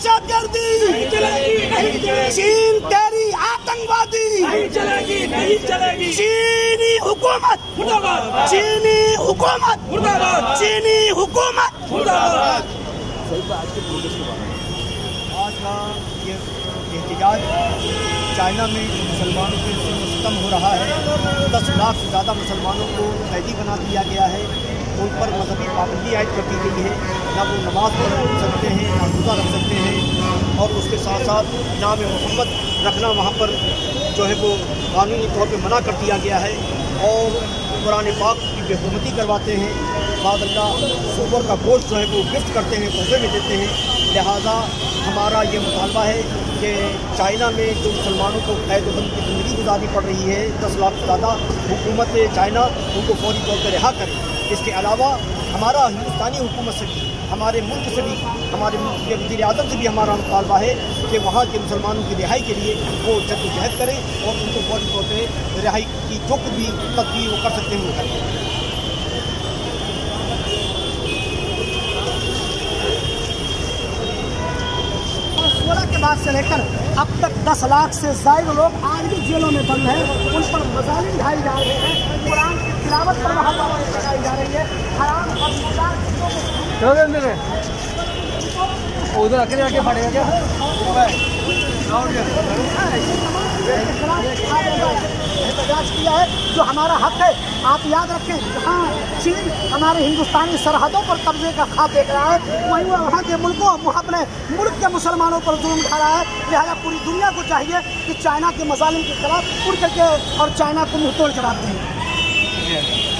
दहशतगर्दी नहीं चलेगी नहीं चलेगी। चीन तेरी आतंकवादी। नहीं चलेगी नहीं चलेगी। चीनी हुकूमत। मुर्दाबाद। चीनी हुकूमत। मुर्दाबाद। चीनी हुकूमत। मुर्दाबाद। आज का ये एहतजाज चाइना में मुसलमानों पे खत्म हो रहा है। दस लाख से ज़्यादा मुसलमानों को कैदी बना दिया गया है। उन पर मजहबी पाबंदी आयद कर दी गई है। ना वो नमाज़ पढ़ सकते हैं, ना रोज़ा रख सकते हैं और उसके साथ साथ नाम मोहम्मद रखना वहाँ पर जो है वो कानूनी तौर पर मना कर दिया गया है और कुरान पाक की बेहरमती करवाते हैं। बाद सुअर का गोश्त जो है वो गिफ्ट करते हैं, तोहफे में देते हैं। लिहाजा हमारा ये मुतालबा है कि चाइना में जो मुसलमानों को कैदबंद की ज़िंदगी गुजारनी पड़ रही है, दस लाख से ज़्यादा हुकूमत चाइना उनको फौरी तौर पर रिहा करे। इसके अलावा हमारा हिंदुस्तानी हुकूमत से भी, हमारे मुल्क से भी, हमारे मुल्क के वजी अजम से भी हमारा मुतालबा है कि वहाँ के मुसलमानों की रिहाई के लिए वो जद्दोजहद करें और उनको फौरी तौर पर रिहाई की जो कुछ भी तदबीर वो कर सकते हैं, वो करें सोलह के बाद से लेकर अब तक दस लाख से ज़्यादा लोग आज भी जेलों में बंद हैं। उन पर मजालिम ढाई जा रहे हैं। कुरान की तिलावत पर वहाँ लगाई जा रही है। हराम और उधर अकेले आके पड़ेगा क्या? एहतजाज किया है, जो हमारा हक है। आप याद रखें, जहाँ चीन हमारे हिंदुस्तानी सरहदों पर कब्जे का खाब देख रहा है, वहीं वह के मुल्कों वहाँ अपने मुल्क के मुसलमानों पर जुल्म खा रहा है। लिहाजा पूरी दुनिया को चाहिए कि चाइना के मजालिम के खिलाफ उड़ करके और चाइना को मुँह तोड़ जवाब दें